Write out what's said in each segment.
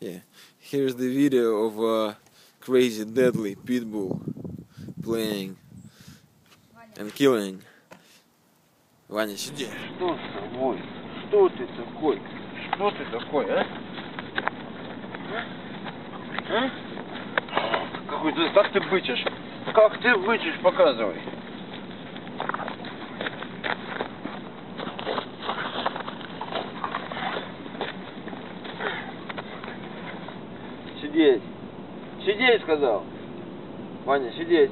Yeah. Here's the video of a crazy, deadly pit bull playing and killing. Ваня, сиди. Что с тобой? Что ты такой? Что ты такой, а? А? А? Какой ты, как ты бычишь? Как ты бычишь, показывай. Сидеть. Сидеть, сказал. Ваня, сидеть.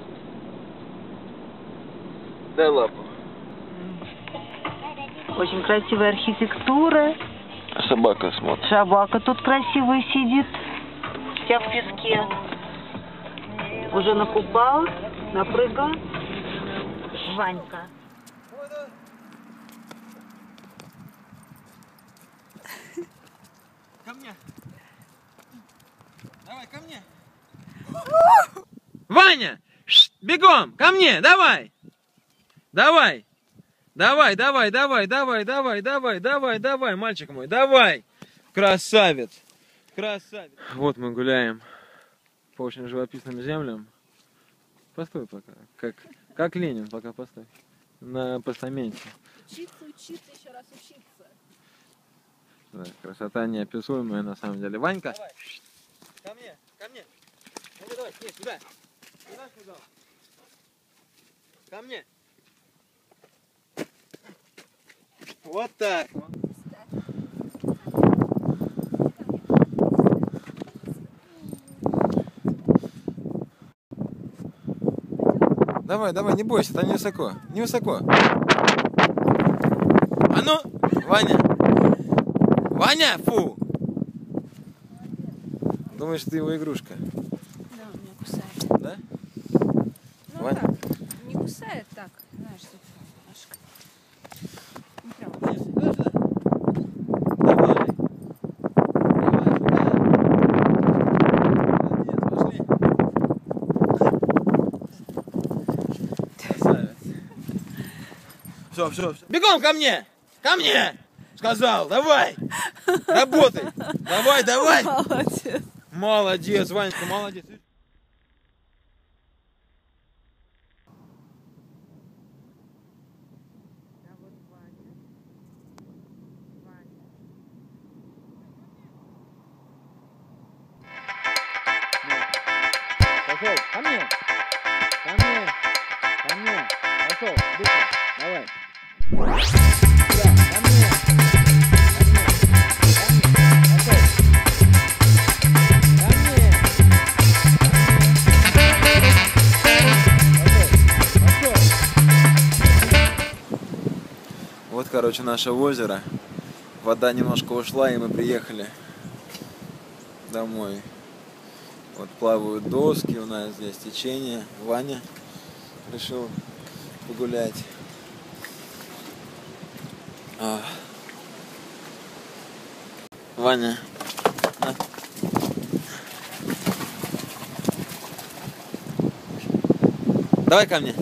Дай лапу. Очень красивая архитектура. Собака смотрит. Собака тут красивая сидит. Вся в песке. Уже накупалась, напрыгала. Ванька. Ко мне. Давай, ко мне. Ваня! Шт, Бегом! Ко мне! Давай! Давай! Давай, давай, давай, давай, давай, давай, давай, давай, мальчик мой, давай! Красавец! Красавец! Вот мы гуляем по очень живописным землям. Постой пока. Как, как Ленин, пока постой. На постаменте. Учиться, учиться, еще раз учиться. Да, красота неописуемая на самом деле. Ванька! Ко мне, ко мне. Ну давай, нет, сюда. Сюда сказал. Ко мне. Вот так. Давай, давай, не бойся, там не высоко. Не высоко. А ну, Ваня. Ваня, фу. Думаешь, ты его игрушка, Да, он меня кусает. да? Ну Ваня. так, не кусает так, знаешь, тут немножко. Ну прям. Все, все, все. Бегом ко мне! Ко мне! Сказал, давай! Работай! Давай, давай! Молодец. Молодец, Ванечка, молодец. Пошел, ко мне! Вот, короче, наше озеро. Вода немножко ушла, и мы приехали домой. Вот плавают доски у нас здесь течение. Ваня решил погулять. А. Ваня. на. Давай ко мне.